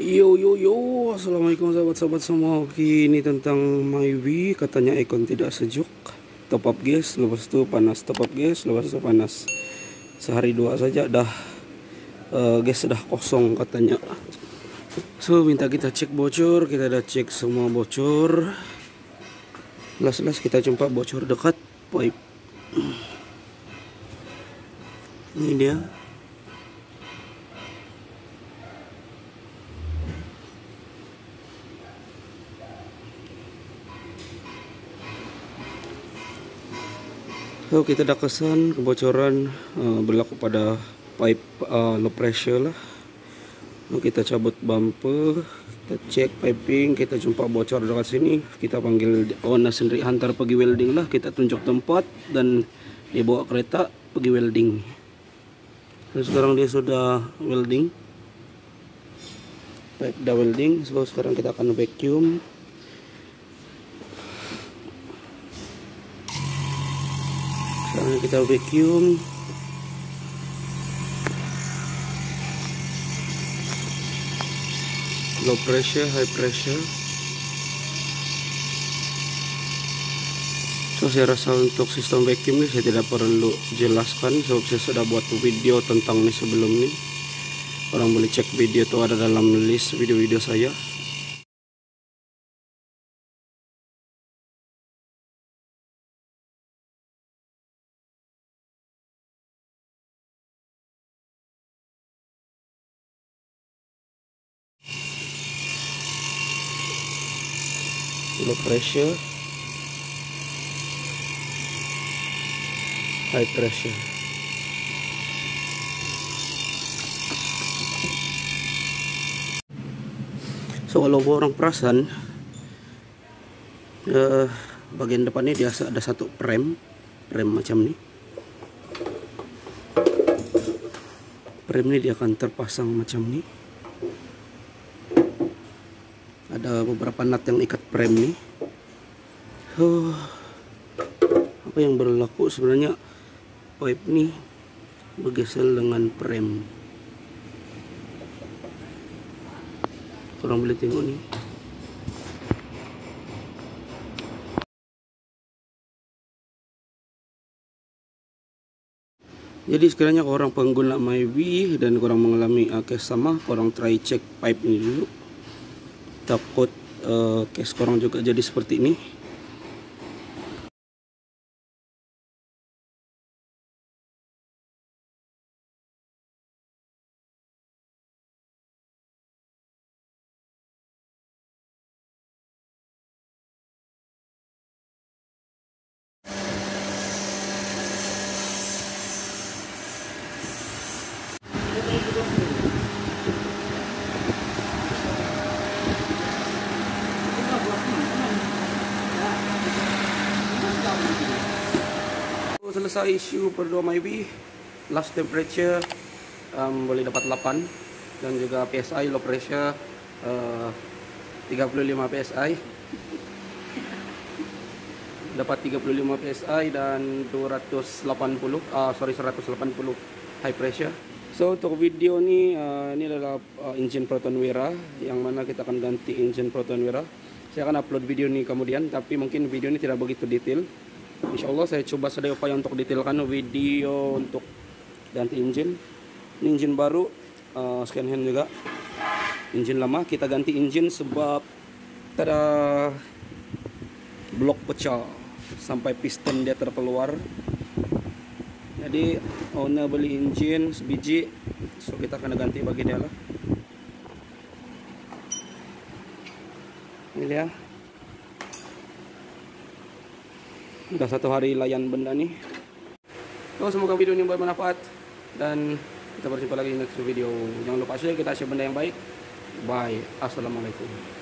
Yo yo yo, assalamualaikum sahabat-sahabat semua. Oke, ini tentang Myvi katanya ikon tidak sejuk. Top up gas, lepas itu panas. Top up gas, lepas itu panas. Sehari dua saja dah uh, gas sudah kosong katanya. So minta kita cek bocor, kita dah cek semua bocor. Las-las kita jumpa bocor dekat pipe. Ini dia. So kita dah kesan kebocoran uh, berlaku pada pipe uh, low pressure lah. Kita cabut bumper, kita cek piping, kita jumpa bocor dekat sini, kita panggil owner sendiri hantar pergi welding lah, kita tunjuk tempat dan dia bawa kereta pergi welding. So, sekarang dia sudah welding. Pipe dah welding, so sekarang kita akan vacuum. Sekarang kita vacuum. Low pressure, high pressure. So saya rasa untuk sistem vacuum ini saya tidak perlu jelaskan sebab saya sudah buat video tentang ini sebelum ini. Orang boleh cek video itu ada dalam list video-video saya. Low pressure. High pressure. So kalau orang perasan uh, bagian depan ini dia ada satu prem prem macam ini prem ini dia akan terpasang macam ini ada beberapa nut yang ikat prem nih. Oh, apa yang berlaku sebenarnya? Pipe nih bergeser dengan prem orang boleh tengok nih. Jadi sekiranya orang pengguna MyV dan kurang mengalami uh, case sama kurang try cek pipe ini dulu takut uh, case korang juga jadi seperti ini selesai issue per 2 MIB last temperature um, boleh dapat 8 dan juga PSI low pressure uh, 35 PSI dapat 35 PSI dan 280 uh, sorry 180 high pressure. So untuk video ni uh, ini adalah uh, engine Proton Wera yang mana kita akan ganti engine Proton Wera saya akan upload video ini kemudian tapi mungkin video ini tidak begitu detail Insya Allah saya coba sedaya upaya untuk detailkan video untuk ganti engine. Ini engine baru, uh, scan hand juga. Engine lama kita ganti engine sebab tada blok pecah sampai piston dia terkeluar. Jadi owner beli engine sebiji, so kita akan ganti bagi dia lah. Ini dia. Udah satu hari layan benda nih. So, semoga video ini bermanfaat dan kita berjumpa lagi di next video. Jangan lupa share kita share benda yang baik. Bye. Assalamualaikum.